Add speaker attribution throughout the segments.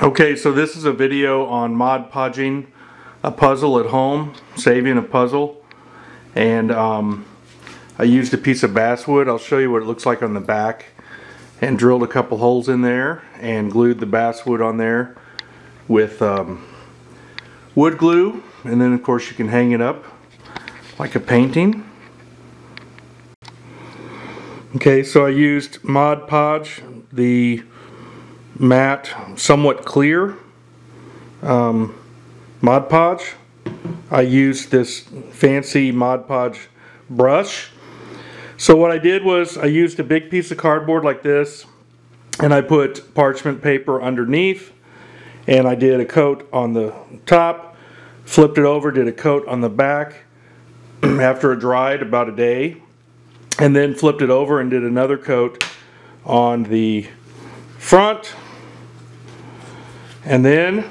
Speaker 1: Okay, so this is a video on Mod Podging a puzzle at home, saving a puzzle. And um, I used a piece of basswood. I'll show you what it looks like on the back. And drilled a couple holes in there and glued the basswood on there with um, wood glue. And then of course you can hang it up like a painting. Okay, so I used Mod Podge, the matte, somewhat clear um, Mod Podge. I used this fancy Mod Podge brush. So what I did was I used a big piece of cardboard like this and I put parchment paper underneath and I did a coat on the top, flipped it over, did a coat on the back after it dried about a day and then flipped it over and did another coat on the front and then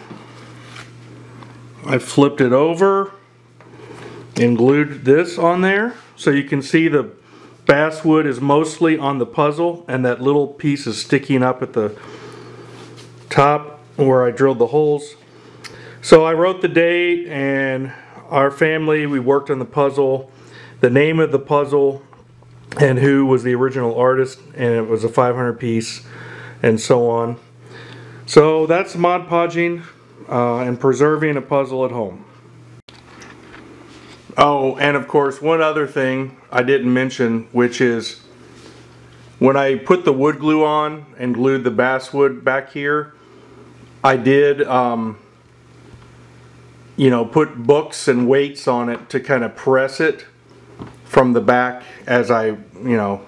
Speaker 1: I flipped it over and glued this on there so you can see the basswood is mostly on the puzzle and that little piece is sticking up at the top where I drilled the holes. So I wrote the date and our family, we worked on the puzzle, the name of the puzzle, and who was the original artist, and it was a 500 piece, and so on. So that's Mod Podging uh, and preserving a puzzle at home. Oh, and of course, one other thing I didn't mention, which is when I put the wood glue on and glued the basswood back here, I did, um, you know, put books and weights on it to kind of press it from the back as I, you know,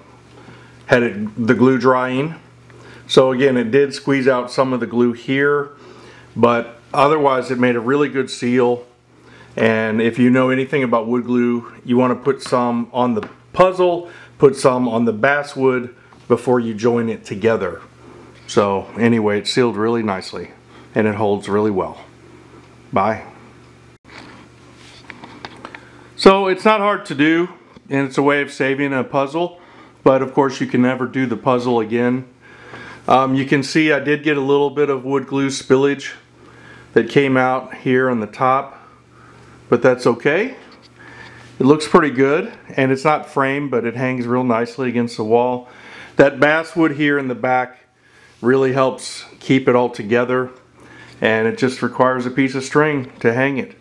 Speaker 1: had it, the glue drying. So again, it did squeeze out some of the glue here, but Otherwise, it made a really good seal. And if you know anything about wood glue, you want to put some on the puzzle, put some on the basswood before you join it together. So anyway, it's sealed really nicely and it holds really well. Bye. So it's not hard to do and it's a way of saving a puzzle, but of course you can never do the puzzle again. Um, you can see I did get a little bit of wood glue spillage that came out here on the top, but that's okay. It looks pretty good, and it's not framed, but it hangs real nicely against the wall. That basswood here in the back really helps keep it all together, and it just requires a piece of string to hang it.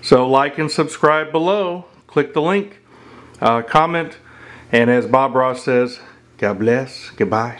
Speaker 1: So like and subscribe below, click the link, uh, comment, and as Bob Ross says, God bless, goodbye.